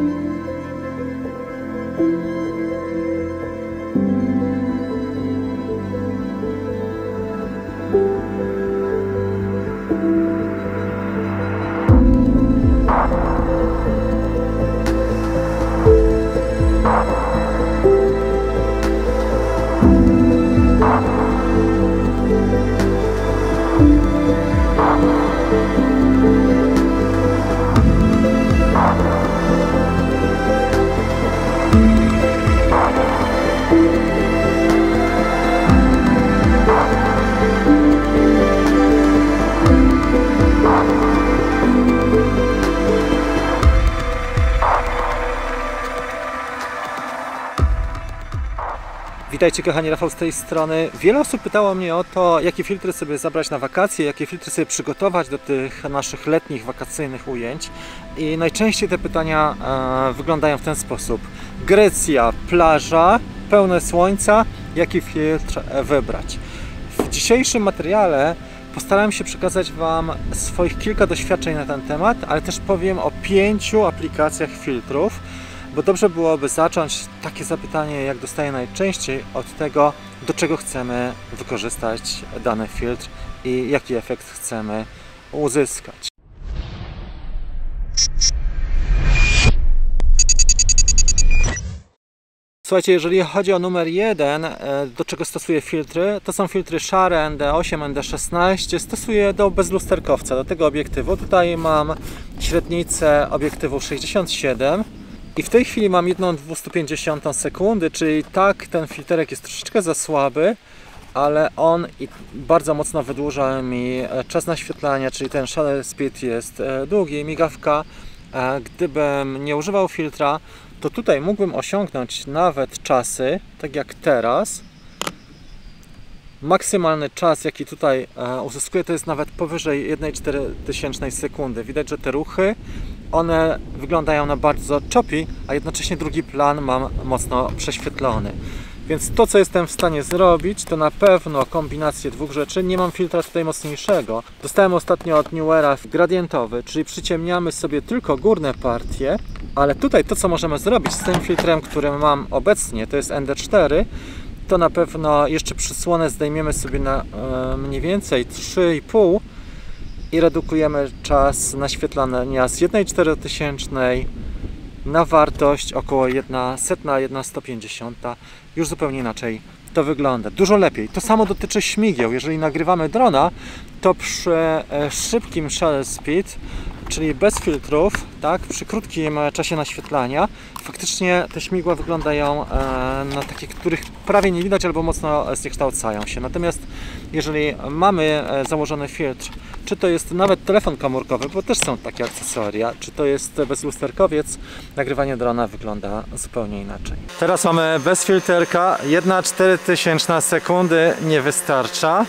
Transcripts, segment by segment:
嗯 Witajcie kochani, Rafał z tej strony. Wiele osób pytało mnie o to, jakie filtry sobie zabrać na wakacje, jakie filtry sobie przygotować do tych naszych letnich, wakacyjnych ujęć. I najczęściej te pytania e, wyglądają w ten sposób. Grecja, plaża, pełne słońca, jaki filtr e, wybrać. W dzisiejszym materiale postarałem się przekazać Wam swoich kilka doświadczeń na ten temat, ale też powiem o pięciu aplikacjach filtrów, bo dobrze byłoby zacząć takie zapytanie, jak dostaję najczęściej, od tego, do czego chcemy wykorzystać dany filtr i jaki efekt chcemy uzyskać. Słuchajcie, jeżeli chodzi o numer 1, do czego stosuję filtry, to są filtry szare ND8, ND16. Stosuję do bezlusterkowca, do tego obiektywu. Tutaj mam średnicę obiektywu 67 i w tej chwili mam 1,250 sekundy, czyli tak, ten filterek jest troszeczkę za słaby, ale on bardzo mocno wydłuża mi e, czas naświetlania, czyli ten shutter speed jest e, długi, migawka. E, gdybym nie używał filtra, to tutaj mógłbym osiągnąć nawet czasy, tak jak teraz. Maksymalny czas, jaki tutaj uzyskuję, to jest nawet powyżej 1,4 sekundy. Widać, że te ruchy one wyglądają na bardzo choppy, a jednocześnie drugi plan mam mocno prześwietlony. Więc to, co jestem w stanie zrobić, to na pewno kombinację dwóch rzeczy. Nie mam filtra tutaj mocniejszego. Dostałem ostatnio od Newera gradientowy, czyli przyciemniamy sobie tylko górne partie, ale tutaj to, co możemy zrobić z tym filtrem, który mam obecnie, to jest ND4, to na pewno jeszcze przysłonę zdejmiemy sobie na e, mniej więcej 3,5 i redukujemy czas naświetlania z 1,4 na wartość około 1 setna, 1 150. Już zupełnie inaczej to wygląda. Dużo lepiej. To samo dotyczy śmigieł. Jeżeli nagrywamy drona, to przy e, szybkim shutter speed, czyli bez filtrów, tak, przy krótkim czasie naświetlania, faktycznie te śmigła wyglądają e, na takie, których prawie nie widać albo mocno zniekształcają się. Natomiast jeżeli mamy e, założony filtr, czy to jest nawet telefon komórkowy, bo też są takie akcesoria, czy to jest bezlusterkowiec, nagrywanie drona wygląda zupełnie inaczej. Teraz mamy bez filterka, 1,4 sekundy nie wystarcza.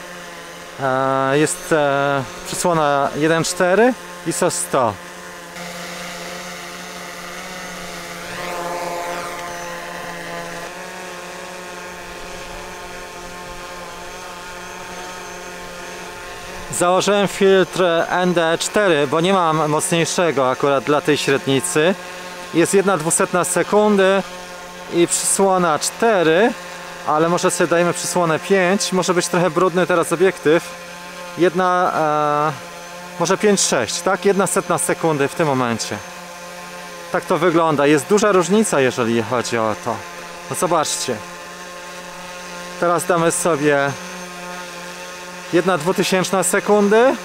E, jest e, przysłona 1,4 ISO 100. Założyłem filtr ND4, bo nie mam mocniejszego akurat dla tej średnicy. Jest 1,2 sekundy i przysłona 4, ale może sobie dajemy przysłonę 5. Może być trochę brudny teraz obiektyw. Jedna, e, może 5-6, tak? Jedna setna sekundy w tym momencie. Tak to wygląda. Jest duża różnica, jeżeli chodzi o to. No zobaczcie. Teraz damy sobie jedna dwutysięczna sekundy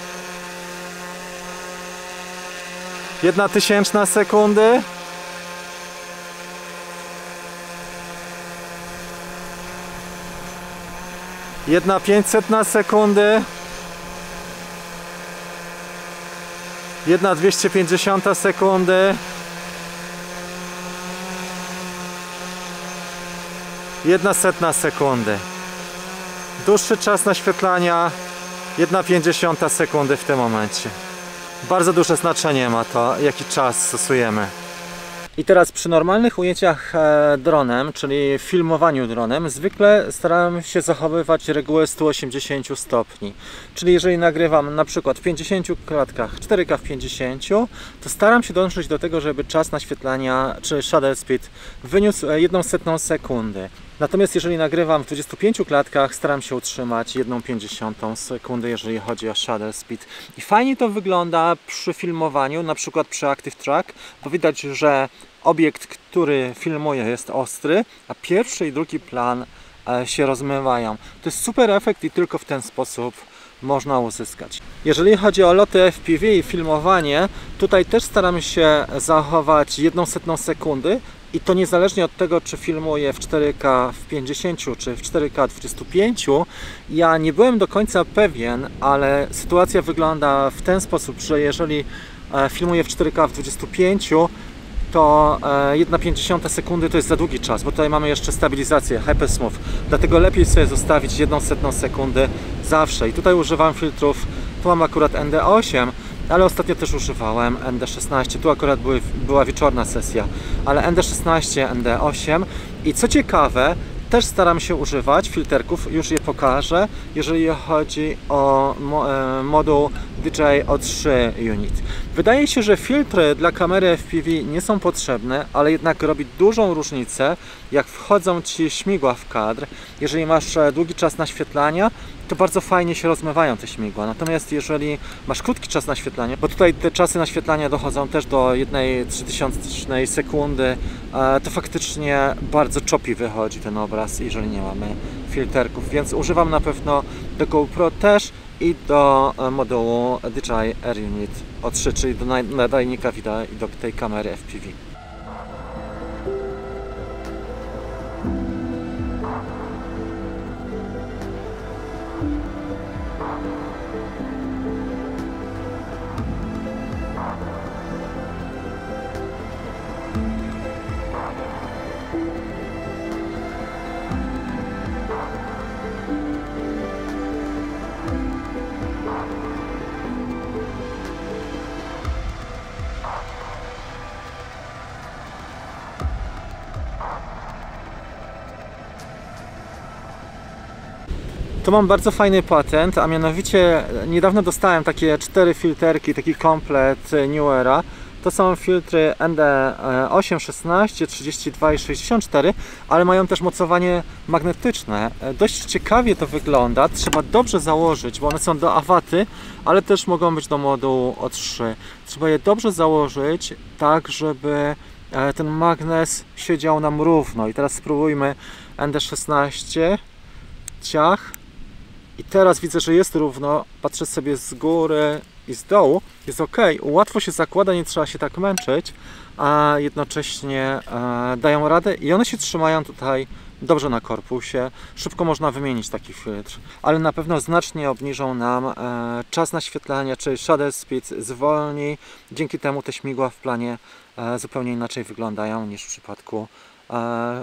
jedna tysięczna sekundy jedna pięćsetna sekundy jedna dwieście pięćdziesiąta sekundy jedna setna sekundy Dłuższy czas naświetlania 1,5 sekundy w tym momencie. Bardzo duże znaczenie ma to, jaki czas stosujemy. I teraz przy normalnych ujęciach e, dronem, czyli filmowaniu dronem, zwykle staram się zachowywać regułę 180 stopni. Czyli jeżeli nagrywam na przykład w 50 klatkach 4K w 50, to staram się dążyć do tego, żeby czas naświetlania, czy shutter speed wyniósł 1 setną sekundy. Natomiast jeżeli nagrywam w 25 klatkach, staram się utrzymać 1,50 sekundy, jeżeli chodzi o shutter speed. I fajnie to wygląda przy filmowaniu, na przykład przy Active Track, bo widać, że obiekt, który filmuje jest ostry, a pierwszy i drugi plan e, się rozmywają. To jest super efekt i tylko w ten sposób można uzyskać. Jeżeli chodzi o loty FPV i filmowanie, tutaj też staramy się zachować jedną setną sekundy, i to niezależnie od tego, czy filmuję w 4K w 50 czy w 4K 25, ja nie byłem do końca pewien, ale sytuacja wygląda w ten sposób, że jeżeli e, filmuję w 4K w 25, to 1,5 e, sekundy to jest za długi czas, bo tutaj mamy jeszcze stabilizację, hypersmooth. Dlatego lepiej sobie zostawić 1 setną sekundy zawsze. I tutaj używam filtrów, tu mam akurat ND8, ale ostatnio też używałem ND16, tu akurat były, była wieczorna sesja, ale ND16, ND8 i co ciekawe, też staram się używać filterków, już je pokażę, jeżeli chodzi o e, moduł DJI O3 Unit. Wydaje się, że filtry dla kamery FPV nie są potrzebne, ale jednak robi dużą różnicę, jak wchodzą Ci śmigła w kadr. Jeżeli masz e, długi czas naświetlania, to bardzo fajnie się rozmywają te śmigła. Natomiast jeżeli masz krótki czas naświetlania, bo tutaj te czasy naświetlania dochodzą też do 1 3000 sekundy, e, to faktycznie bardzo czopi wychodzi ten obraz, jeżeli nie mamy filterków, więc używam na pewno do GoPro też i do e, modułu DJI Air Unit O3, czyli do nadajnika wideo i do tej kamery FPV. Tu mam bardzo fajny patent, a mianowicie niedawno dostałem takie cztery filterki, taki komplet New Era. To są filtry ND8, 16, 32 i 64, ale mają też mocowanie magnetyczne. Dość ciekawie to wygląda, trzeba dobrze założyć, bo one są do awaty, ale też mogą być do modułu O3. Trzeba je dobrze założyć, tak żeby e, ten magnes siedział nam równo. I teraz spróbujmy ND16, ciach, i teraz widzę, że jest równo, patrzę sobie z góry i z dołu, jest ok, łatwo się zakłada, nie trzeba się tak męczyć, a jednocześnie e, dają radę i one się trzymają tutaj dobrze na korpusie, szybko można wymienić taki filtr, ale na pewno znacznie obniżą nam e, czas naświetlania, czyli shutter speed zwolni, dzięki temu te śmigła w planie e, zupełnie inaczej wyglądają niż w przypadku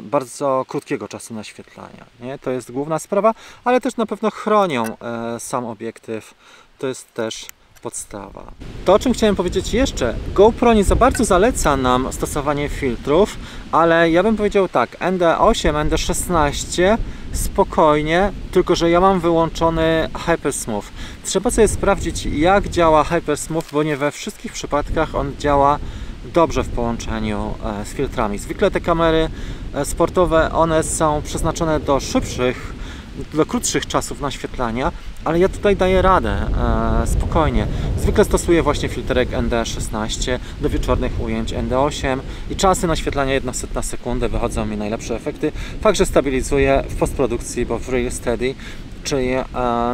bardzo krótkiego czasu naświetlania. Nie? To jest główna sprawa, ale też na pewno chronią e, sam obiektyw. To jest też podstawa. To, o czym chciałem powiedzieć jeszcze, GoPro nie za bardzo zaleca nam stosowanie filtrów, ale ja bym powiedział tak, ND8, ND16 spokojnie, tylko że ja mam wyłączony Hypersmooth. Trzeba sobie sprawdzić, jak działa Hypersmooth, bo nie we wszystkich przypadkach on działa dobrze w połączeniu e, z filtrami. Zwykle te kamery e, sportowe, one są przeznaczone do szybszych, do krótszych czasów naświetlania, ale ja tutaj daję radę e, spokojnie. Zwykle stosuję właśnie filterek ND16 do wieczornych ujęć ND8 i czasy naświetlania 1 na sekundę wychodzą mi najlepsze efekty. Fakt, że stabilizuję w postprodukcji, bo w Real Steady, czyli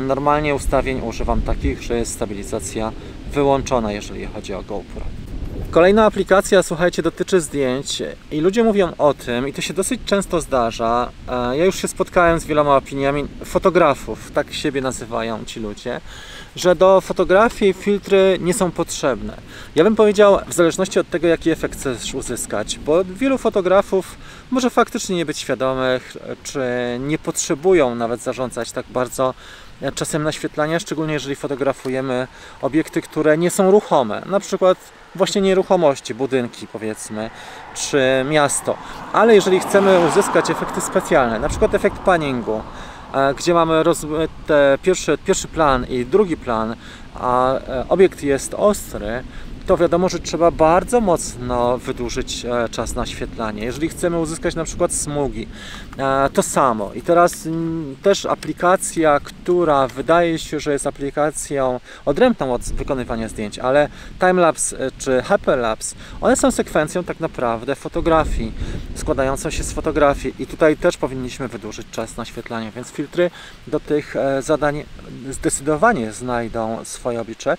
normalnie ustawień używam takich, że jest stabilizacja wyłączona, jeżeli chodzi o GoPro. Kolejna aplikacja, słuchajcie, dotyczy zdjęć i ludzie mówią o tym, i to się dosyć często zdarza. E, ja już się spotkałem z wieloma opiniami fotografów, tak siebie nazywają ci ludzie, że do fotografii filtry nie są potrzebne. Ja bym powiedział, w zależności od tego, jaki efekt chcesz uzyskać, bo wielu fotografów może faktycznie nie być świadomych, czy nie potrzebują nawet zarządzać tak bardzo czasem naświetlania, szczególnie jeżeli fotografujemy obiekty, które nie są ruchome, na przykład właśnie nieruchomości, budynki powiedzmy, czy miasto. Ale jeżeli chcemy uzyskać efekty specjalne, na przykład efekt panningu, e, gdzie mamy pierwszy, pierwszy plan i drugi plan, a e, obiekt jest ostry, to wiadomo, że trzeba bardzo mocno wydłużyć e, czas naświetlania. Jeżeli chcemy uzyskać na przykład smugi, e, to samo. I teraz też aplikacja, która wydaje się, że jest aplikacją odrębną od wykonywania zdjęć, ale timelapse e, czy hyperlapse, one są sekwencją tak naprawdę fotografii, składającą się z fotografii i tutaj też powinniśmy wydłużyć czas naświetlania, więc filtry do tych zadań zdecydowanie znajdą swoje oblicze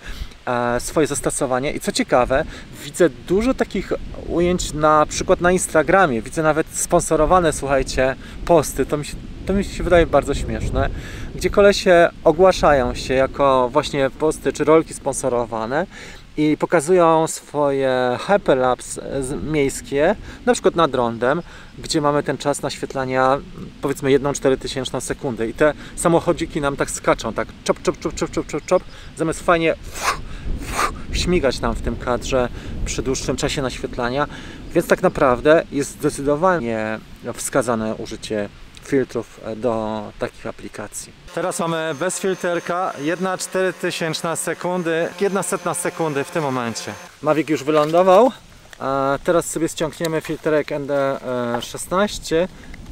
swoje zastosowanie. I co ciekawe, widzę dużo takich ujęć na przykład na Instagramie. Widzę nawet sponsorowane, słuchajcie, posty. To mi się, to mi się wydaje bardzo śmieszne, gdzie kolesie ogłaszają się jako właśnie posty czy rolki sponsorowane i pokazują swoje hyperlapse miejskie, na przykład nad rondem, gdzie mamy ten czas naświetlania powiedzmy 1 4000 sekundy i te samochodziki nam tak skaczą, tak czop, czop, czop, czop, czop, czop, czop zamiast fajnie śmigać nam w tym kadrze przy dłuższym czasie naświetlania, więc tak naprawdę jest zdecydowanie wskazane użycie filtrów do takich aplikacji. Teraz mamy bez filterka 1,4000 sekundy, 1 setna sekundy w tym momencie. Mavic już wylądował. A teraz sobie ściągniemy filterek ND16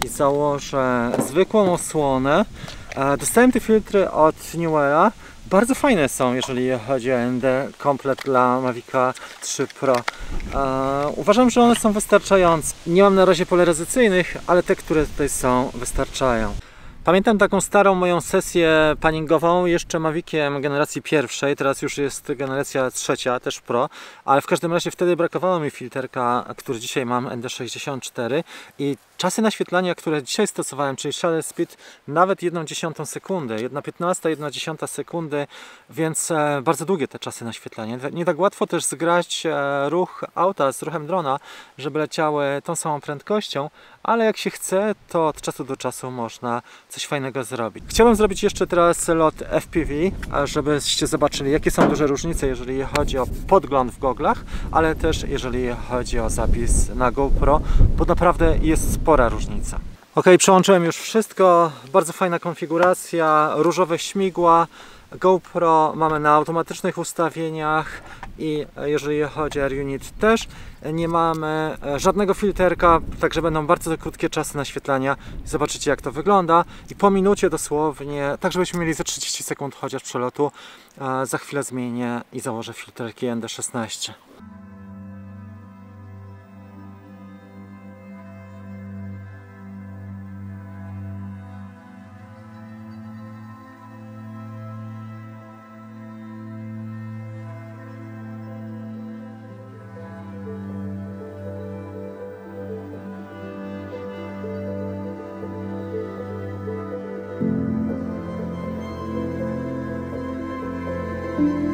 i założę zwykłą osłonę. Dostałem te filtry od Newera bardzo fajne są, jeżeli chodzi o ND komplet dla Mavica 3 Pro. uważam, że one są wystarczające. Nie mam na razie polaryzacyjnych, ale te, które tutaj są, wystarczają. Pamiętam taką starą moją sesję paningową jeszcze Maviciem generacji pierwszej, teraz już jest generacja trzecia, też Pro, ale w każdym razie wtedy brakowało mi filterka, który dzisiaj mam ND64 i czasy naświetlania, które dzisiaj stosowałem, czyli shutter speed nawet 1 dziesiątą sekundy, 1,15, 1 dziesiąta sekundy, więc e, bardzo długie te czasy naświetlania. Nie tak łatwo też zgrać e, ruch auta z ruchem drona, żeby leciały tą samą prędkością, ale jak się chce, to od czasu do czasu można coś fajnego zrobić. Chciałbym zrobić jeszcze teraz lot FPV, żebyście zobaczyli, jakie są duże różnice, jeżeli chodzi o podgląd w goglach, ale też jeżeli chodzi o zapis na GoPro, bo naprawdę jest spora różnica. Ok, przełączyłem już wszystko, bardzo fajna konfiguracja, różowe śmigła, GoPro mamy na automatycznych ustawieniach i jeżeli chodzi o unit też nie mamy e, żadnego filterka, także będą bardzo krótkie czasy naświetlania. Zobaczycie jak to wygląda i po minucie dosłownie, tak żebyśmy mieli za 30 sekund chociaż przelotu, e, za chwilę zmienię i założę filterki ND16. Música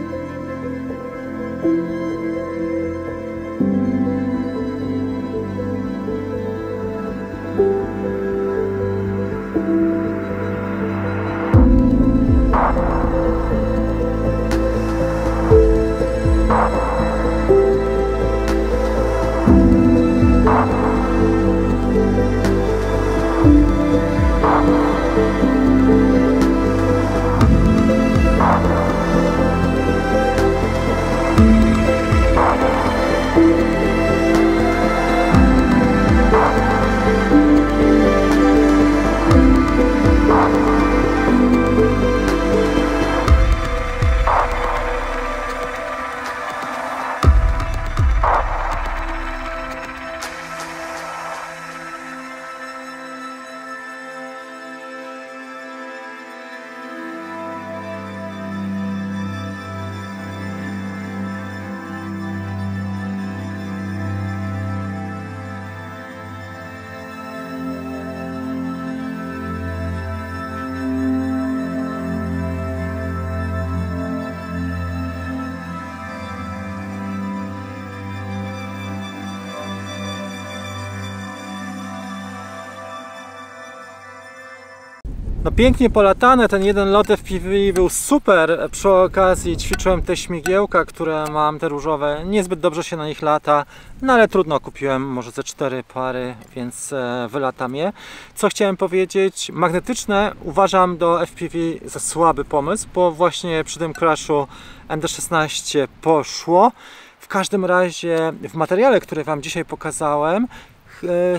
No pięknie polatane, ten jeden lot FPV był super. Przy okazji ćwiczyłem te śmigiełka, które mam, te różowe. Niezbyt dobrze się na nich lata, no ale trudno, kupiłem może ze cztery pary, więc e, wylatam je. Co chciałem powiedzieć, magnetyczne uważam do FPV za słaby pomysł, bo właśnie przy tym crashu ND16 poszło. W każdym razie w materiale, który Wam dzisiaj pokazałem,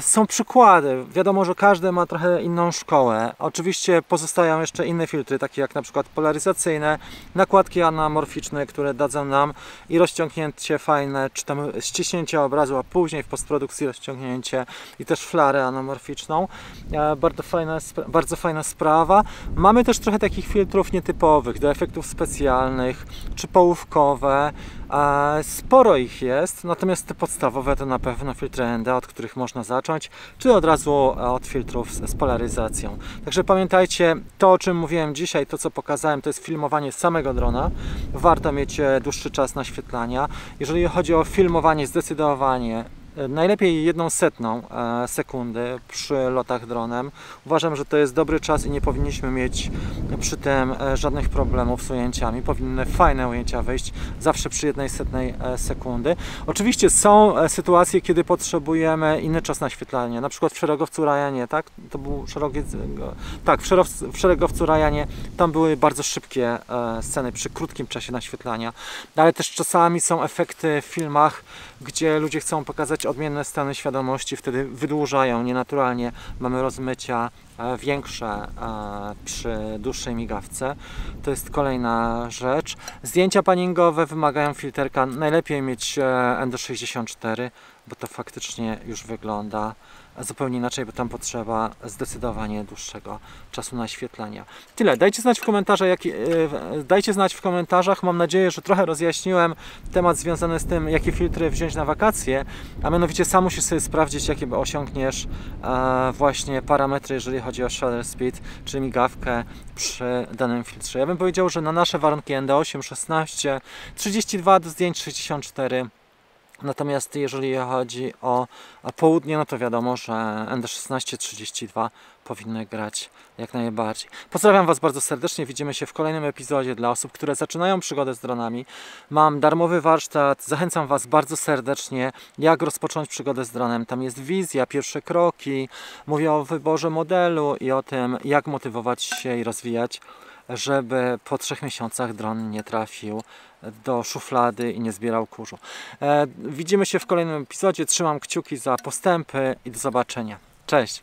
są przykłady. Wiadomo, że każdy ma trochę inną szkołę. Oczywiście pozostają jeszcze inne filtry, takie jak na przykład polaryzacyjne, nakładki anamorficzne, które dadzą nam i rozciągnięcie fajne, czy tam ściśnięcie obrazu, a później w postprodukcji rozciągnięcie i też flarę anamorficzną. E, Bardzo fajna, bardzo fajna sprawa. Mamy też trochę takich filtrów nietypowych, do efektów specjalnych, czy połówkowe. E, Sporo ich jest, natomiast te podstawowe to na pewno filtry ND, od których można zacząć, czy od razu od filtrów z, polaryzacją. Także pamiętajcie, to o czym mówiłem dzisiaj, to co pokazałem, to jest filmowanie samego drona. Warto mieć e, dłuższy czas naświetlania. Jeżeli chodzi o filmowanie, zdecydowanie najlepiej jedną setną e, sekundy przy lotach dronem. Uważam, że to jest dobry czas i nie powinniśmy mieć przy tym e, żadnych problemów z ujęciami. Powinny fajne ujęcia wyjść zawsze przy jednej setnej e, sekundy. Oczywiście są sytuacje, kiedy potrzebujemy inny czas naświetlania, na przykład w szeregowcu Ryanie, tak? To był szerogiec, tak, w, w szeregowcu Ryanie tam były bardzo szybkie sceny przy krótkim czasie naświetlania, ale też czasami są efekty w filmach, gdzie ludzie chcą pokazać odmienne stany świadomości, wtedy wydłużają nienaturalnie, mamy rozmycia większe e, przy dłuższej migawce. To jest kolejna rzecz. Zdjęcia paningowe wymagają filterka. Najlepiej mieć e, ND64, bo to faktycznie już wygląda zupełnie inaczej, bo tam potrzeba zdecydowanie dłuższego czasu naświetlania. Tyle. Dajcie znać w komentarzach, jaki, e, dajcie znać w komentarzach. Mam nadzieję, że trochę rozjaśniłem temat związany z tym, jakie filtry wziąć na wakacje, a mianowicie sam musisz sobie sprawdzić, jakie osiągniesz e, właśnie parametry, jeżeli chodzi o shutter speed, czy migawkę przy danym filtrze. Ja bym powiedział, że na nasze warunki ND8, 16, 32 do zdjęć 64 Natomiast jeżeli chodzi o południe, no to wiadomo, że ND16-32 powinny grać jak najbardziej. Pozdrawiam Was bardzo serdecznie. Widzimy się w kolejnym epizodzie dla osób, które zaczynają przygodę z dronami. Mam darmowy warsztat. Zachęcam Was bardzo serdecznie, jak rozpocząć przygodę z dronem. Tam jest wizja, pierwsze kroki. Mówię o wyborze modelu i o tym, jak motywować się i rozwijać żeby po trzech miesiącach dron nie trafił do szuflady i nie zbierał kurzu. E, widzimy się w kolejnym epizodzie. Trzymam kciuki za postępy i do zobaczenia. Cześć!